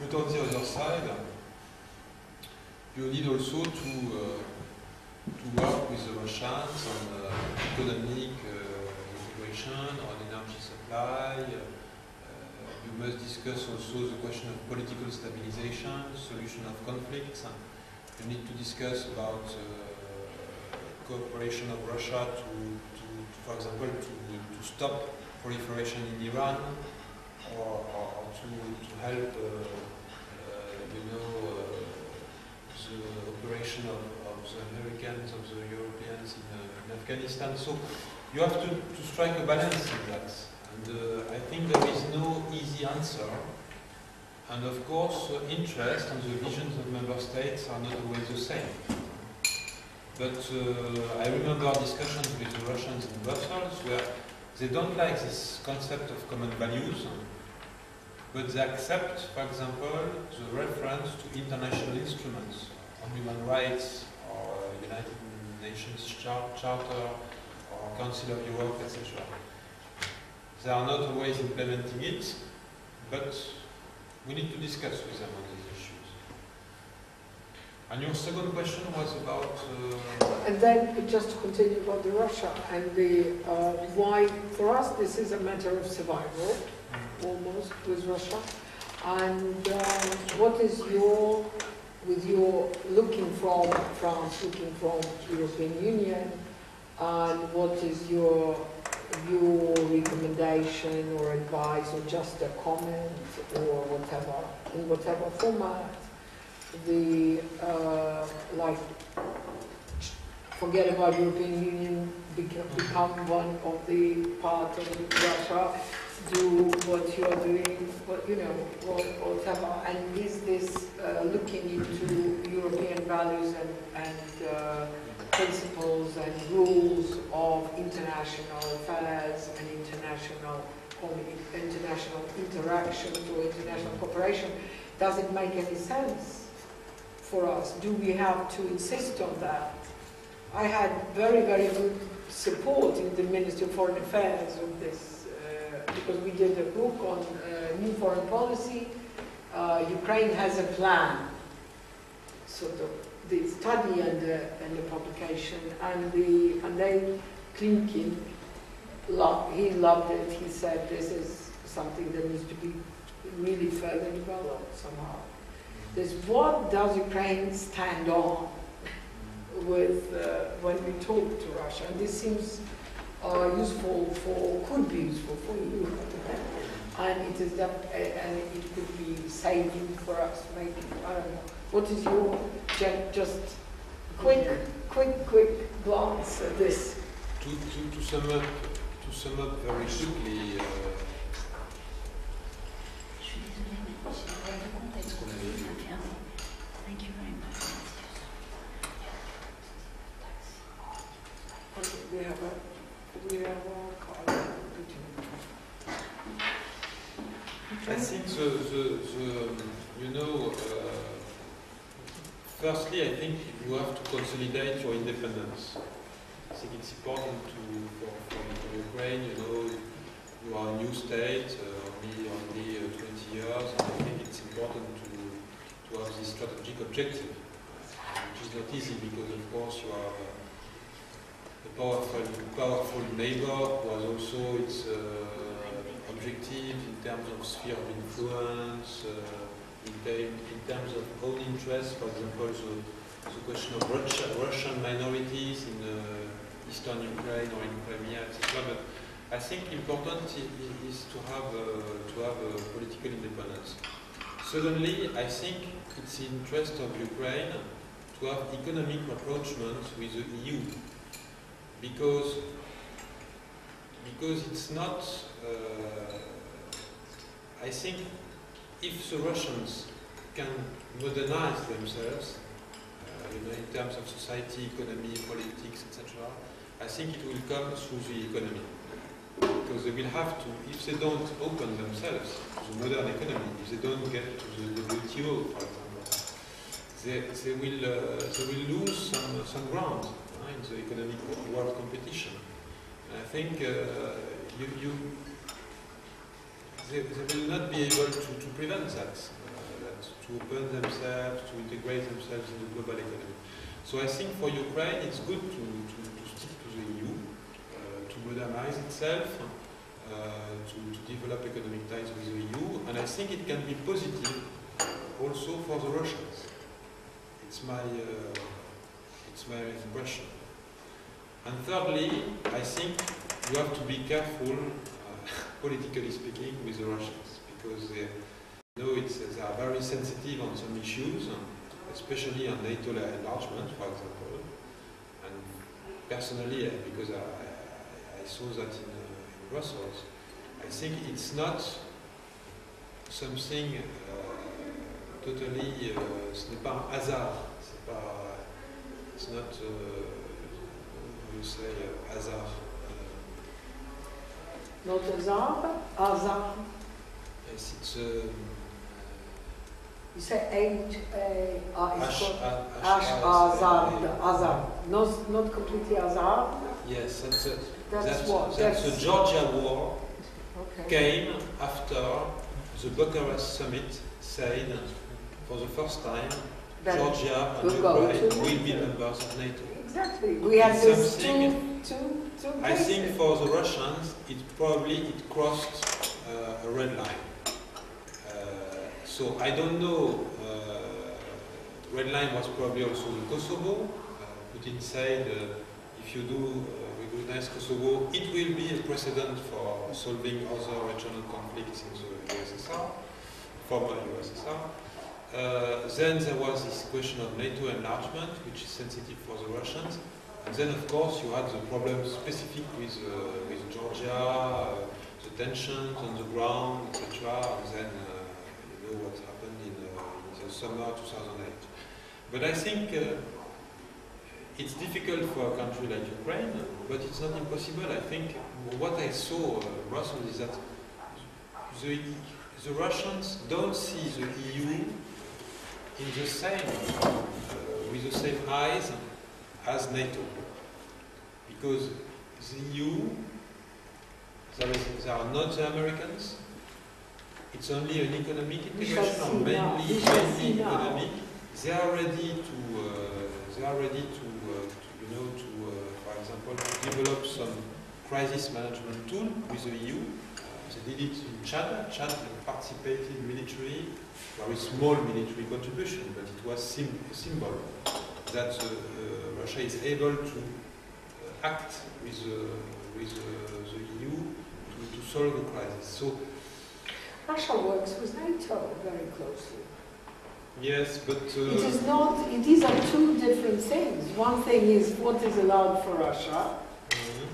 But on the other side, you need also to, uh, to work with the Russians on uh, economic uh, integration, on energy supply. You must discuss also the question of political stabilization, solution of conflicts. You need to discuss about cooperation of Russia to, to, to for example, to, to stop proliferation in Iran or, or, to, to help, uh, uh, you know, uh, the operation of, of the Americans, of the Europeans in, in Afghanistan. So you have to, to strike a balance in that. And I think there is no easy answer. And of course, uh, interest and the visions of member states are not always the same. But uh, I remember discussions with the Russians in Brussels where they don't like this concept of common values, but they accept, for example, the reference to international instruments on human rights or United Nations char Charter or Council of Europe, etc. They are not always implementing it, but we need to discuss with them on these issues. And your second question was about... Uh, And then just to continue about the Russia and the uh, why, for us this is a matter of survival, almost, with Russia. And uh, what is your, with your looking from France, looking from European Union, and what is your your recommendation or advice or just a comment or whatever, in whatever format, the, uh, like, forget about European Union, become, one of the part of Russia, do what you are doing, what, you know, whatever, and is this uh, looking into European values and, and uh, principles and rules of international affairs and international international interaction or international cooperation, does it make any sense for us? Do we have to insist on that? I had very, very good support in the Ministry of Foreign Affairs of this, uh, because we did a book on uh, new foreign policy. Uh, Ukraine has a plan, sort of the study and the, and the publication, and the and then loved, he loved it. He said this is something that needs to be really further developed somehow. This what does Ukraine stand on with uh, when we talk to Russia, and this seems uh, useful for could be useful for you, and it is that and it could be saving for us. Maybe I don't know. What is your just quick, quick, quick glance at this? To, to, to sum up, to sum up very simply, Uh, Thank you very much. Okay, we have a, we have a card. I think the, the, the you know, uh, firstly, I think you have to consolidate your independence. I think it's important to, for, for, Ukraine, you know, you are a new state, uh, only, only uh, 20 years, and I think it's important to, to have this strategic objective, which is not easy because, of course, you are a powerful, powerful neighbor who has also its uh, objective in terms of sphere of influence, uh, in, in, terms of own interests, for example, the, the question of Russia, Russian minorities in uh, eastern Ukraine or in Crimea, etc. But I think important is, to have uh, to have political independence. Secondly, I think it's the interest of Ukraine to have economic rapprochement with the EU because because it's not. Uh, I think if the Russians can modernize themselves, uh, you know, in terms of society, economy, politics, etc., I think it will come through the economy. Because they will have to, if they don't open themselves to the modern economy, if they don't get to the WTO, for example, they, they, will, uh, they will lose some, some ground uh, in the economic world competition. I think uh, you, you they, they, will not be able to, to prevent that. Uh, to open themselves, to integrate themselves in the global economy. So I think for Ukraine, it's good to, to, to stick to the EU, uh, to modernize itself, uh, to, to develop economic ties with the EU, and I think it can be positive also for the Russians. It's my, uh, it's my impression. And thirdly, I think you have to be careful, uh, politically speaking, with the Russians, because they, know it's, they are very sensitive on some issues, especially on NATO enlargement, for example. And personally, uh, because I, I, saw that in, uh, in, Brussels, I think it's not something uh, totally, uh, ce n'est pas un hasard, pas, it's not, uh, you say, uh, hasard. Not hasard, hasard. Yes, it's um, You say H A R Ash, is called Ash, Azar, Azar. Not not completely Azar. Yes, that's, a, That's, that's, what. that's that's the Georgia War okay. came after the Bucharest summit said for the first time Georgia and Ukraine will be members of NATO. Exactly. We have Something- two two two I think for the Russians, it probably it crossed uh, a red line. Uh, so I don't know. Uh, red line was probably also the Kosovo. Uh, Putin said, uh, if you do uh, recognize Kosovo, it will be a precedent for solving other regional conflicts in the USSR, former USSR. Uh, then there was this question of NATO enlargement, which is sensitive for the Russians. And then, of course, you had the problem specific with, uh, with Georgia, uh, the tensions on the ground, etc. And then uh, you know what happened in, uh, in the summer 2008. But I think it's difficult for a country like Ukraine, but it's not impossible. I think what I saw uh, Brussels is that the, the Russians don't see the EU in the same, uh, with the same eyes as NATO. Because the EU, there, is, there are not the Americans, it's only an economic integration, or mainly, We shall see mainly economic. They are ready to, uh, they are ready to, uh, to you know, to, uh, for example, to develop some crisis management tool with the EU. Uh, they did it in Chad. Chad participated military, very small military contribution, but it was sim- a symbol that uh, uh, Russia is able to uh, act with, uh, with uh, the EU to, to solve the crisis. So Russia works with NATO very closely. yes, but It is not. These are two different things. One thing is what is allowed for Russia, mhm.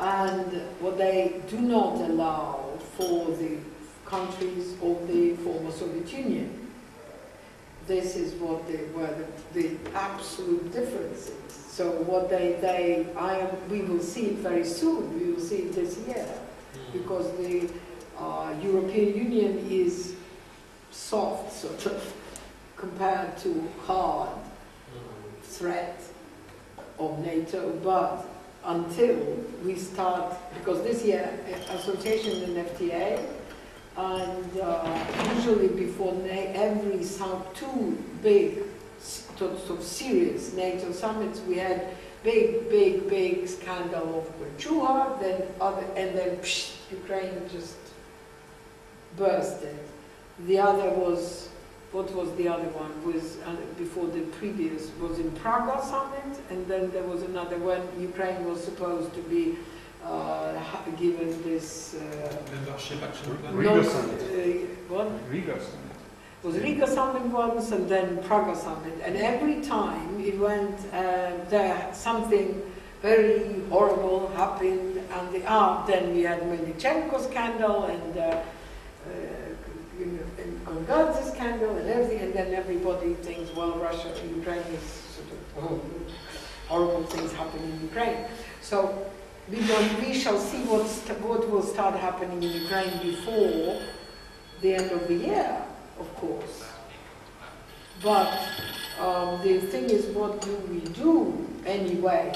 and what they do not allow for the countries of the former Soviet Union. This is what they were the, the absolute difference is. So what they, they I am, we will see it very soon. We will see it this year because the uh, European Union is soft, sort of, compared to hard Mhm. threat of NATO, but until we start, because this year association and FTA, and uh, usually before every two big, sort of serious NATO summits, we had big, big, big scandal of Berchua, then other, and then psh, Ukraine just bursted. The other was what was the other one? Was uh, before the previous was in Praga summit, and then there was another one. Ukraine was supposed to be given this. Uh, Membership action plan. Riga summit. uh, what Riga summit. was Riga summit once, and then Praga summit, and every time it went uh, there something very horrible happened, and the ah then we had Melnichenko scandal and. Uh, uh, you know, and Gongadze scandal and everything, and then everybody thinks, well, Russia, Ukraine is sort of oh, horrible things happen in Ukraine. So we don't, we shall see what what will start happening in Ukraine before the end of the year, of course. But um, the thing is, what do we do anyway?